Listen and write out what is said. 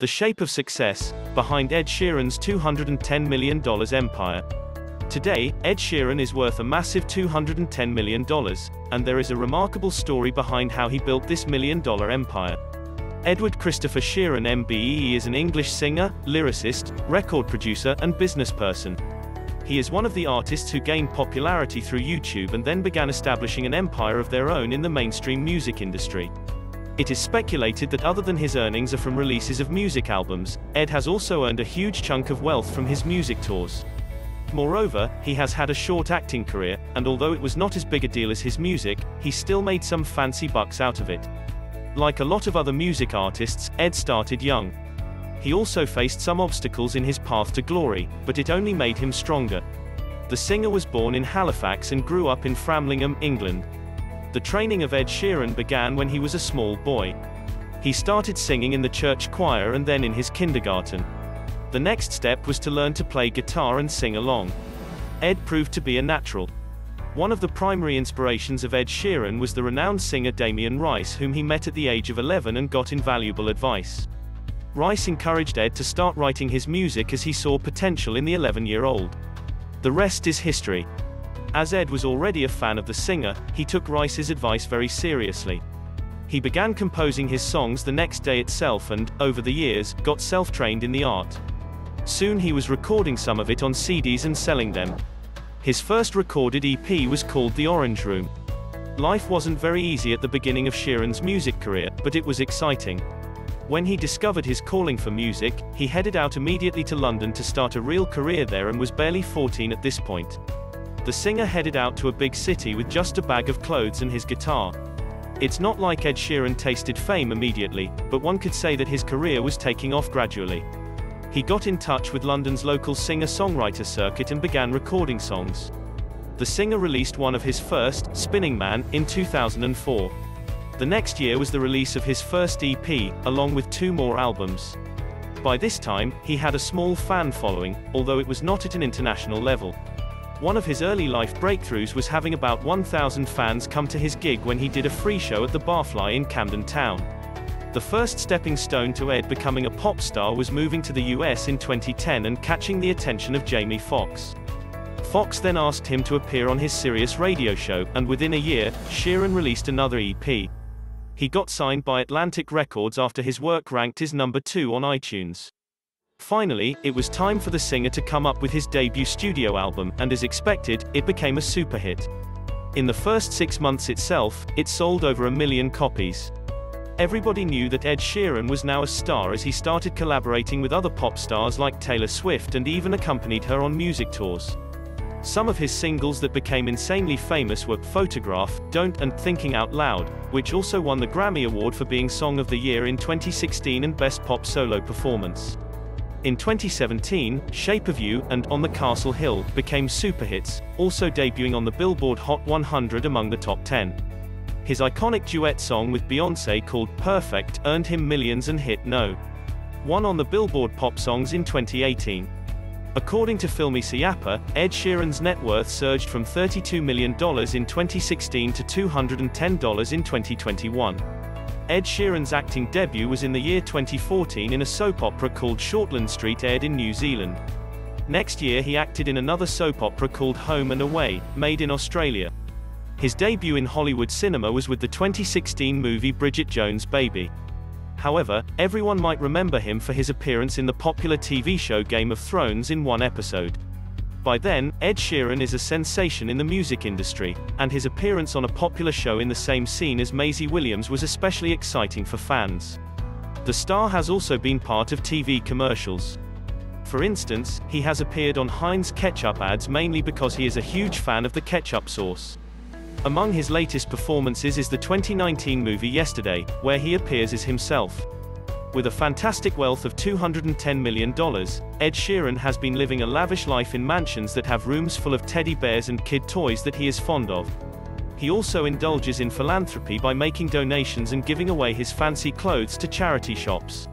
The shape of success, behind Ed Sheeran's $210 million empire. Today, Ed Sheeran is worth a massive $210 million, and there is a remarkable story behind how he built this million dollar empire. Edward Christopher Sheeran MBE is an English singer, lyricist, record producer, and businessperson. He is one of the artists who gained popularity through YouTube and then began establishing an empire of their own in the mainstream music industry. It is speculated that other than his earnings are from releases of music albums, Ed has also earned a huge chunk of wealth from his music tours. Moreover, he has had a short acting career, and although it was not as big a deal as his music, he still made some fancy bucks out of it. Like a lot of other music artists, Ed started young. He also faced some obstacles in his path to glory, but it only made him stronger. The singer was born in Halifax and grew up in Framlingham, England. The training of Ed Sheeran began when he was a small boy. He started singing in the church choir and then in his kindergarten. The next step was to learn to play guitar and sing along. Ed proved to be a natural. One of the primary inspirations of Ed Sheeran was the renowned singer Damien Rice whom he met at the age of 11 and got invaluable advice. Rice encouraged Ed to start writing his music as he saw potential in the 11-year-old. The rest is history. As Ed was already a fan of the singer, he took Rice's advice very seriously. He began composing his songs the next day itself and, over the years, got self-trained in the art. Soon he was recording some of it on CDs and selling them. His first recorded EP was called The Orange Room. Life wasn't very easy at the beginning of Sheeran's music career, but it was exciting. When he discovered his calling for music, he headed out immediately to London to start a real career there and was barely 14 at this point. The singer headed out to a big city with just a bag of clothes and his guitar. It's not like Ed Sheeran tasted fame immediately, but one could say that his career was taking off gradually. He got in touch with London's local singer-songwriter circuit and began recording songs. The singer released one of his first, Spinning Man, in 2004. The next year was the release of his first EP, along with two more albums. By this time, he had a small fan following, although it was not at an international level. One of his early life breakthroughs was having about 1,000 fans come to his gig when he did a free show at the Barfly in Camden Town. The first stepping stone to Ed becoming a pop star was moving to the US in 2010 and catching the attention of Jamie Foxx. Foxx then asked him to appear on his Sirius radio show, and within a year, Sheeran released another EP. He got signed by Atlantic Records after his work ranked his number 2 on iTunes. Finally, it was time for the singer to come up with his debut studio album, and as expected, it became a super hit. In the first six months itself, it sold over a million copies. Everybody knew that Ed Sheeran was now a star as he started collaborating with other pop stars like Taylor Swift and even accompanied her on music tours. Some of his singles that became insanely famous were Photograph, Don't and Thinking Out Loud, which also won the Grammy Award for being Song of the Year in 2016 and Best Pop Solo Performance. In 2017, Shape of You and On the Castle Hill became super hits, also debuting on the Billboard Hot 100 among the top 10. His iconic duet song with Beyoncé called Perfect earned him millions and hit No. 1 on the Billboard Pop Songs in 2018. According to Filmy Siapa, Ed Sheeran's net worth surged from $32 million in 2016 to $210 in 2021. Ed Sheeran's acting debut was in the year 2014 in a soap opera called Shortland Street aired in New Zealand. Next year he acted in another soap opera called Home and Away, made in Australia. His debut in Hollywood cinema was with the 2016 movie Bridget Jones' Baby. However, everyone might remember him for his appearance in the popular TV show Game of Thrones in one episode. By then, Ed Sheeran is a sensation in the music industry, and his appearance on a popular show in the same scene as Maisie Williams was especially exciting for fans. The star has also been part of TV commercials. For instance, he has appeared on Heinz ketchup ads mainly because he is a huge fan of the ketchup sauce. Among his latest performances is the 2019 movie Yesterday, where he appears as himself. With a fantastic wealth of $210 million, Ed Sheeran has been living a lavish life in mansions that have rooms full of teddy bears and kid toys that he is fond of. He also indulges in philanthropy by making donations and giving away his fancy clothes to charity shops.